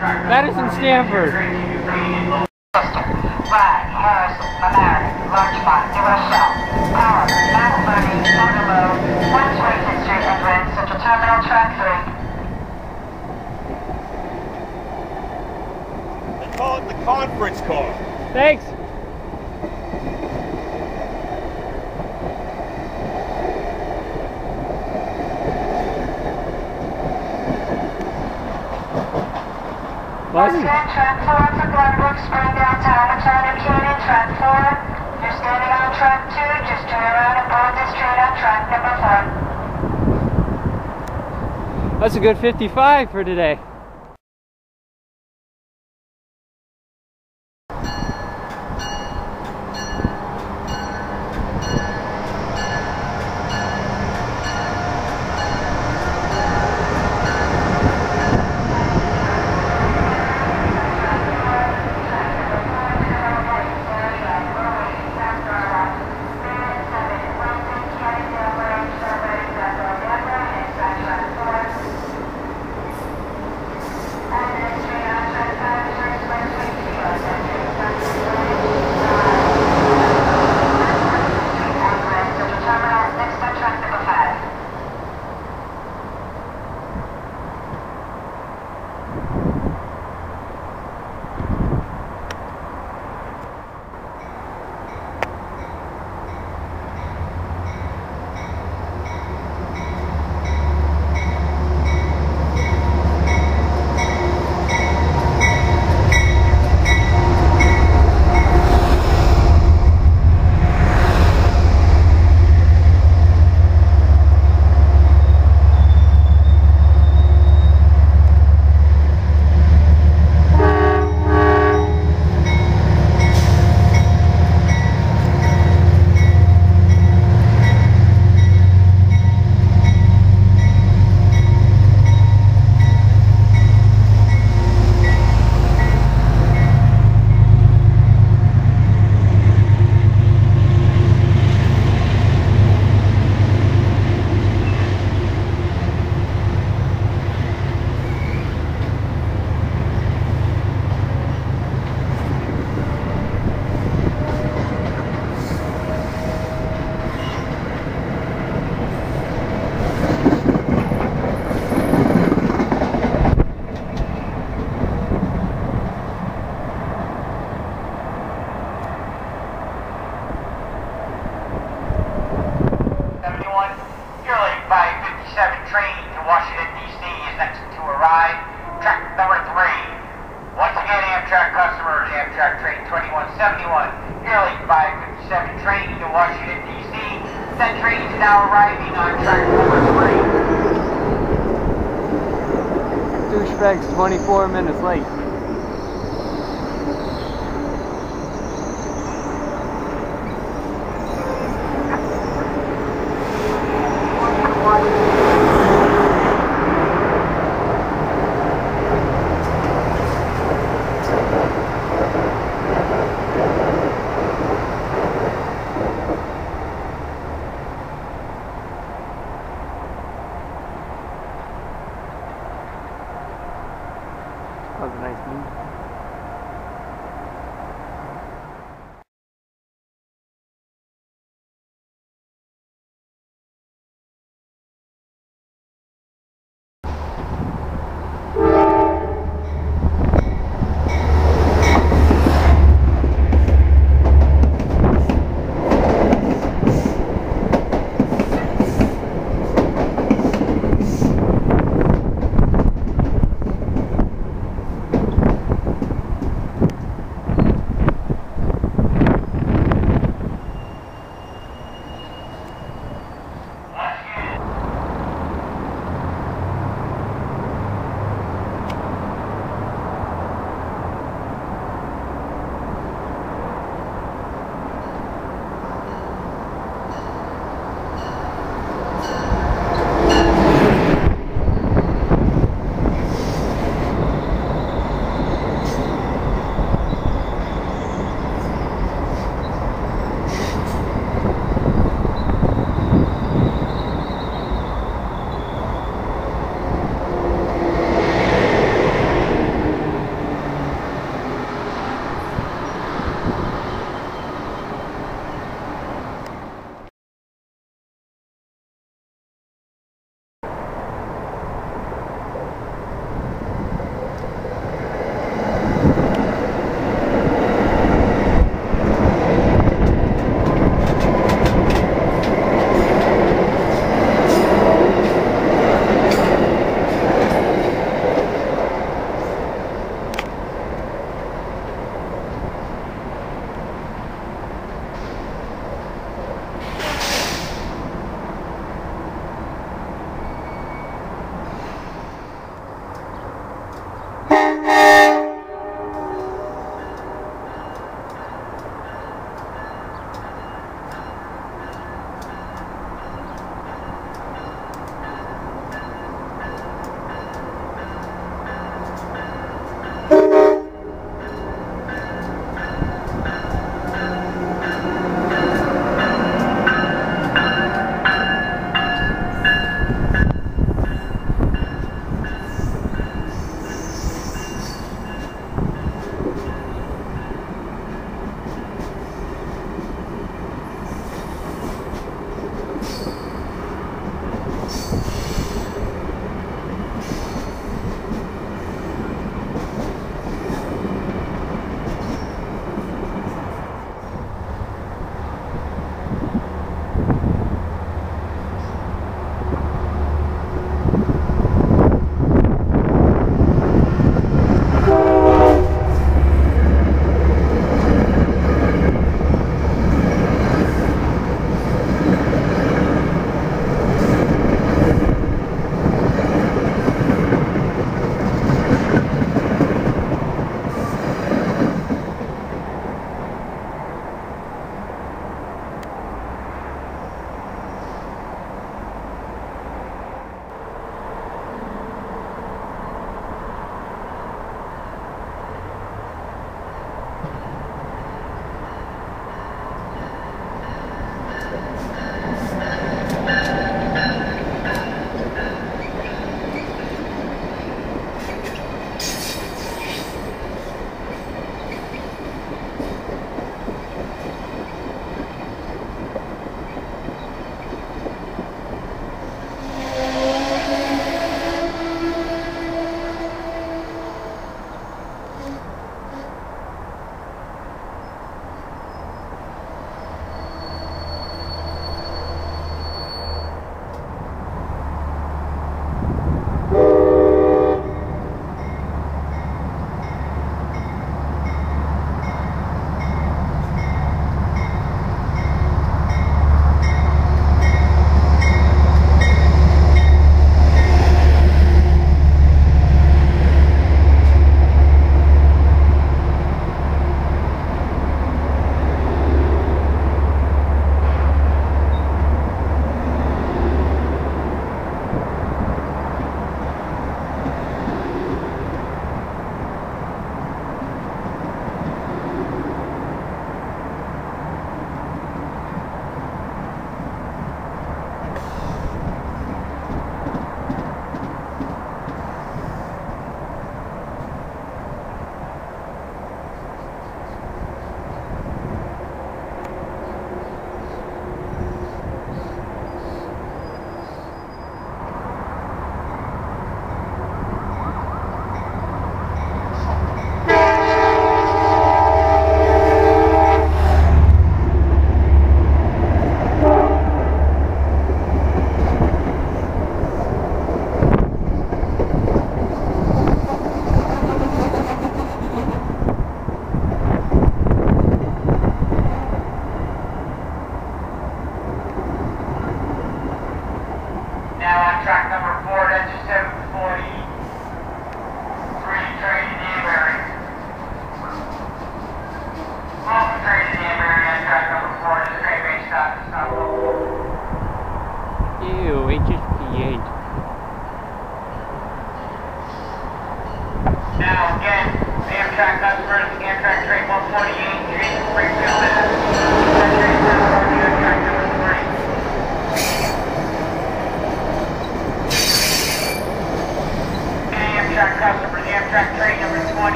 Madison Stamford. Bragg, Harrison, Mamaroneck, Larchmont, New Rochelle, Power, Mount Vernon, Waterloo, West Racing Street, and Grand Terminal, Track 3. They call it the conference car. Thanks. West Buzzy. End, Track 4 for Glenbrook, Spring downtown, Attorney Canyon, Track 4. You're standing on Track 2, just turn around and board this train on Track number 4. That's a good 55 for today. Again, Amtrak train twenty-one seventy-one, your late five fifty-seven train to Washington DC. That train is now arriving on track number three. Douchebag's 24 minutes late. Was a nice move. Thank you.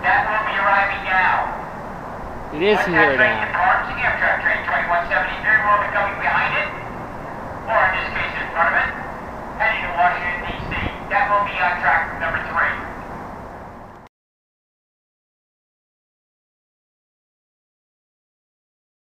That will be arriving now. It is here now. Departs the Amtrak train 2173 will be coming behind it, or in this case in front of it, heading to Washington, D.C. That will be on track number three.